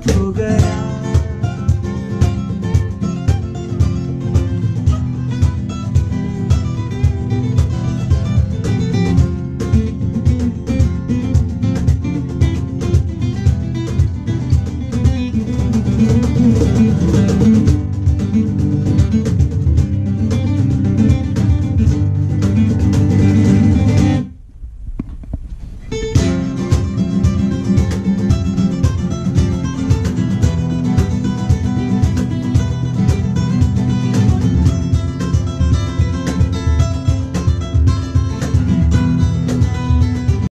Google.